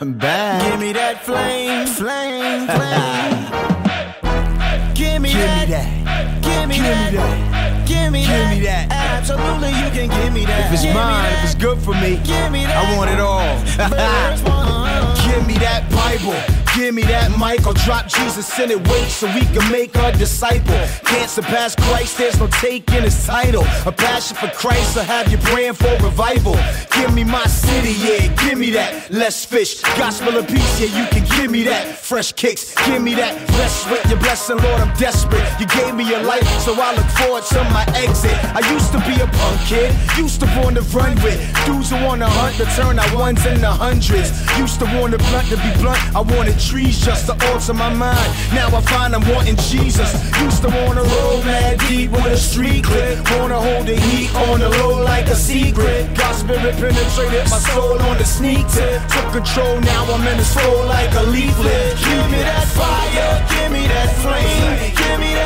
Bad. Give me that flame, flame, flame. Give me Give that. me that. Give me that. Give me that. Absolutely, you can give me that. If it's mine, if it's good for me, Give me that. I want it all. Give me that Bible. Give me that Michael. Drop Jesus in it. Wait so we can make a disciple. Can't surpass Christ. There's no taking his title. A passion for Christ. So have you praying for revival. Give me my city, yeah. Give me that. Less fish. Gospel of peace, yeah. You can give me that. Fresh kicks. Give me that. Rest with your blessing, Lord. I'm desperate. You gave me your life, so I look forward to my exit. I used to be a punk kid. Used to want to run with dudes who want to hunt to turn our ones into hundreds. Used to want to blunt to be blunt. I wanted trees just to alter my mind. Now I find I'm wanting Jesus. Used to wanna roll mad deep with a street clip. Wanna hold the heat on the low like a secret. God spirit penetrated my soul on the sneak tip. Took control, now I'm in the soul like a leaflet. Give me that fire, give me that flame, give me that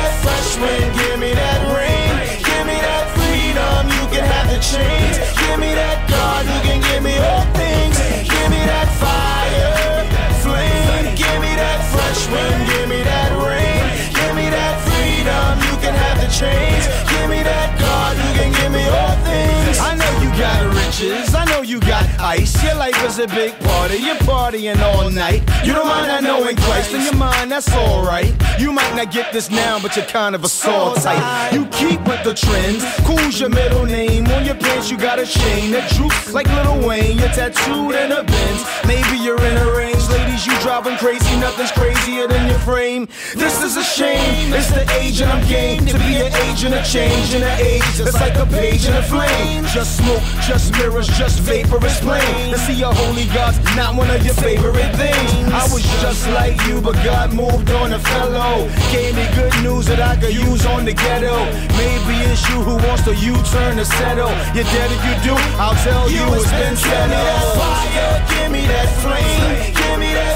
ice. Your life is a big party, you're partying all night. You don't mind not knowing Christ in your mind, that's alright. You might not get this now, but you're kind of a soul type. You keep with the trends, cool's your middle name. On your pants, you got a chain that droops like Lil Wayne. You're tattooed in a Benz. Maybe you're in a range, ladies, you driving crazy. Nothing's crazier than frame. This is a shame, it's the age and I'm game to be an agent of change in the age. It's like a page in a flame. Just smoke, just mirrors, just vapor is plain. To see your holy gods, not one of your favorite things. I was just like you, but God moved on a fellow. Gave me good news that I could use on the ghetto. Maybe it's you who wants to U-turn to settle. You're dead if you do, I'll tell you, it's been Give me that fire, give me that flame, give me that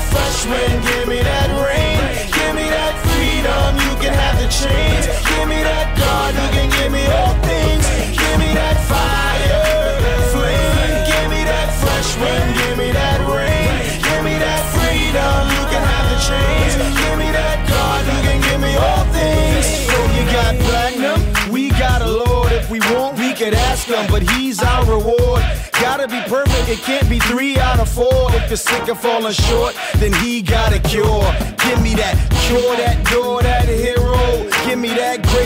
but he's our reward. Gotta be perfect, it can't be three out of four. If you're sick of falling short, then he got a cure. Give me that cure, that door, that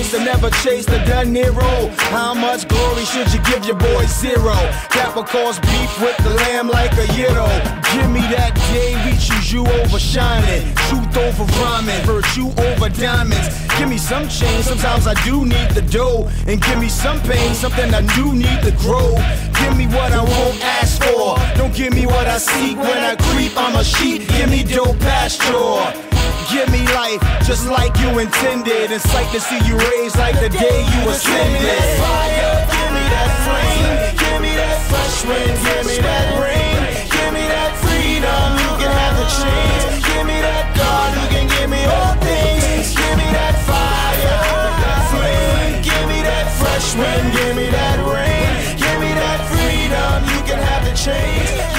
grace to never chase the dinero. How much glory should you give your boy zero? That cause beef with the lamb like a yiddle. Give me that day we choose you over shining, truth over rhyming, virtue over diamonds. Give me some change, sometimes I do need the dough. And give me some pain, something I do need to grow. Give me what I won't ask for. Don't give me what I seek when I creep. I'm a sheep, give me dope pasture give me life just like you intended. It's like to see you raised like the day you ascended. Give me that fire, give me that flame, give me that fresh wind, give me that rain, give me that freedom. You can have the chains, give me that God who can give me all things. Give me that fire, that flame, give me that fresh wind, give me that rain, give me that freedom. You can have the chains.